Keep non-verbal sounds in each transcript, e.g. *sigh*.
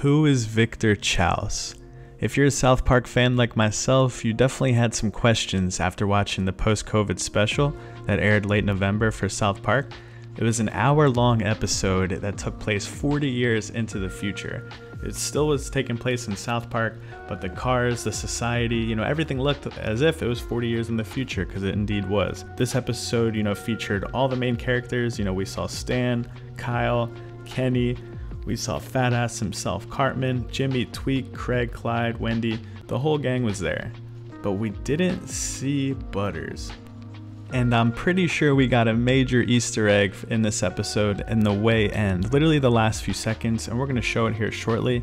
Who is Victor Chaos? If you're a South Park fan like myself, you definitely had some questions after watching the post COVID special that aired late November for South Park. It was an hour long episode that took place 40 years into the future. It still was taking place in South Park, but the cars, the society, you know, everything looked as if it was 40 years in the future because it indeed was. This episode, you know, featured all the main characters. You know, we saw Stan, Kyle, Kenny, we saw Fat Ass himself, Cartman, Jimmy, Tweek, Craig, Clyde, Wendy. The whole gang was there. But we didn't see Butters. And I'm pretty sure we got a major Easter egg in this episode in the way end, literally the last few seconds, and we're going to show it here shortly.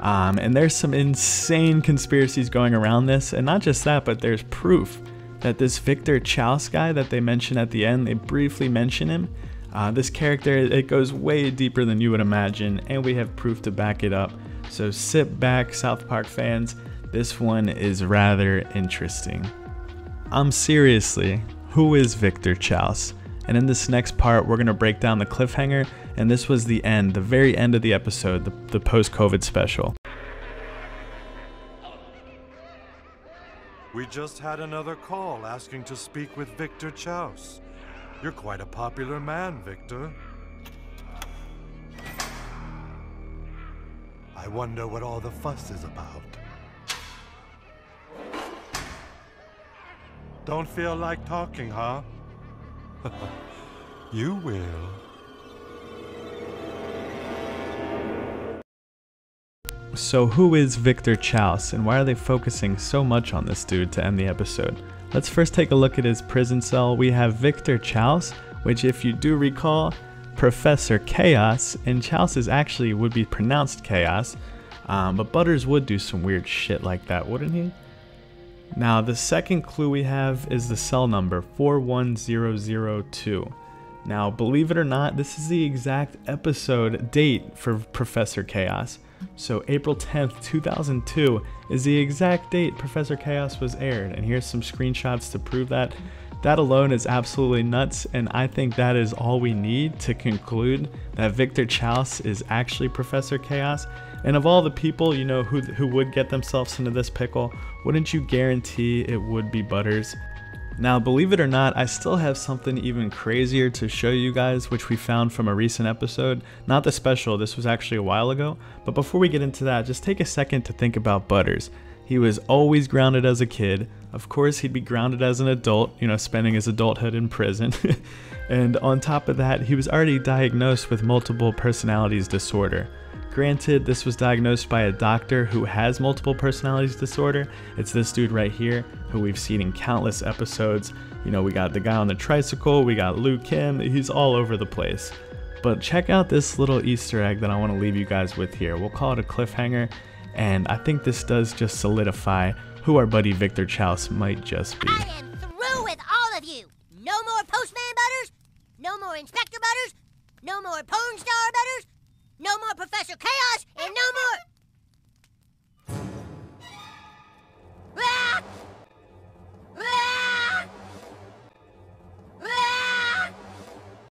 Um, and there's some insane conspiracies going around this, and not just that, but there's proof that this Victor Chaos guy that they mention at the end, they briefly mention him. Uh, this character, it goes way deeper than you would imagine, and we have proof to back it up. So sit back, South Park fans. This one is rather interesting. I'm seriously who is Victor Chaos? And in this next part, we're going to break down the cliffhanger, and this was the end, the very end of the episode, the, the post COVID special. We just had another call asking to speak with Victor Chaos. You're quite a popular man, Victor. I wonder what all the fuss is about. Don't feel like talking, huh? *laughs* you will. So who is Victor Chaos and why are they focusing so much on this dude to end the episode? Let's first take a look at his prison cell. We have Victor Chaos, which if you do recall, Professor Chaos, and Chaos is actually would be pronounced Chaos, um, but Butters would do some weird shit like that, wouldn't he? Now, the second clue we have is the cell number 41002. Now, believe it or not, this is the exact episode date for Professor Chaos. So, April 10th, 2002 is the exact date Professor Chaos was aired, and here's some screenshots to prove that. That alone is absolutely nuts, and I think that is all we need to conclude that Victor Chaos is actually Professor Chaos. And of all the people, you know, who, who would get themselves into this pickle, wouldn't you guarantee it would be Butters? Now, believe it or not, I still have something even crazier to show you guys, which we found from a recent episode. Not the special, this was actually a while ago. But before we get into that, just take a second to think about Butters. He was always grounded as a kid. Of course, he'd be grounded as an adult, you know, spending his adulthood in prison. *laughs* and on top of that, he was already diagnosed with multiple personalities disorder. Granted, this was diagnosed by a doctor who has multiple personalities disorder. It's this dude right here, who we've seen in countless episodes. You know, we got the guy on the tricycle, we got Lu Kim, he's all over the place. But check out this little Easter egg that I want to leave you guys with here. We'll call it a cliffhanger, and I think this does just solidify who our buddy Victor Chaos might just be. I am through with all of you. No more Postman Butters, no more Inspector Butters, no more Porn Star Butters, no more Professor Chaos and no more...